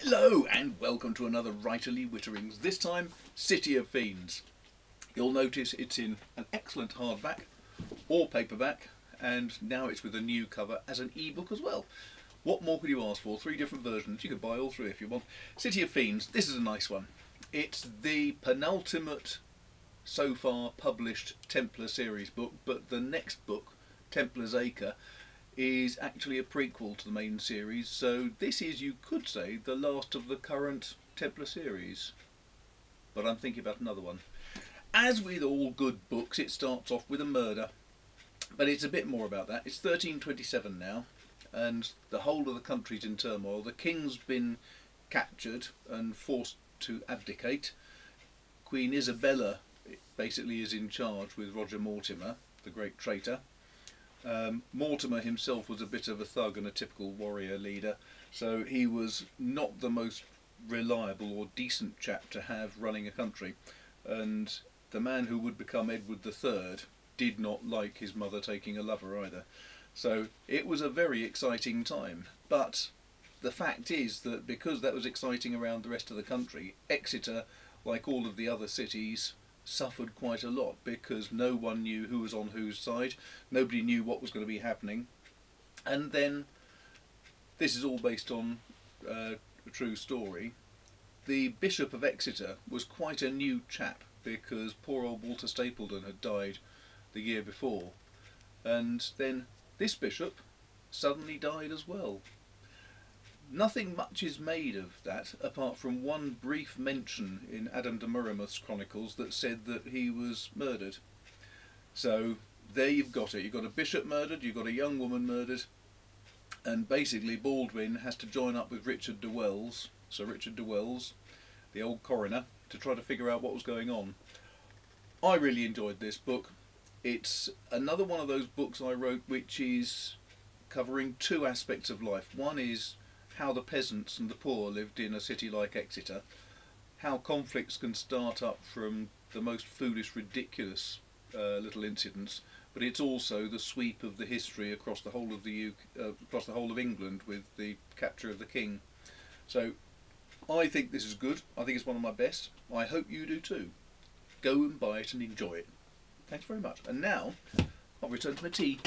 Hello and welcome to another Writerly Witterings, this time City of Fiends. You'll notice it's in an excellent hardback or paperback and now it's with a new cover as an ebook as well. What more could you ask for? Three different versions, you could buy all three if you want. City of Fiends, this is a nice one. It's the penultimate so far published Templar series book but the next book, Templar's Acre, is actually a prequel to the main series, so this is, you could say, the last of the current Templar series. But I'm thinking about another one. As with all good books, it starts off with a murder, but it's a bit more about that. It's 1327 now, and the whole of the country's in turmoil. The king's been captured and forced to abdicate. Queen Isabella basically is in charge with Roger Mortimer, the great traitor. Um, Mortimer himself was a bit of a thug and a typical warrior leader, so he was not the most reliable or decent chap to have running a country. And the man who would become Edward III did not like his mother taking a lover either. So it was a very exciting time. But the fact is that because that was exciting around the rest of the country, Exeter, like all of the other cities, suffered quite a lot because no one knew who was on whose side, nobody knew what was going to be happening. And then, this is all based on uh, a true story, the Bishop of Exeter was quite a new chap because poor old Walter Stapledon had died the year before. And then this bishop suddenly died as well nothing much is made of that apart from one brief mention in Adam de Murimuth's chronicles that said that he was murdered. So there you've got it. You've got a bishop murdered, you've got a young woman murdered, and basically Baldwin has to join up with Richard de Welles, Sir Richard de Welles, the old coroner, to try to figure out what was going on. I really enjoyed this book. It's another one of those books I wrote which is covering two aspects of life. One is how the peasants and the poor lived in a city like Exeter, how conflicts can start up from the most foolish, ridiculous uh, little incidents, but it's also the sweep of the history across the whole of the UK, uh, across the whole of England with the capture of the king. So I think this is good. I think it's one of my best. I hope you do too. Go and buy it and enjoy it. Thanks very much. And now I'll return to my tea.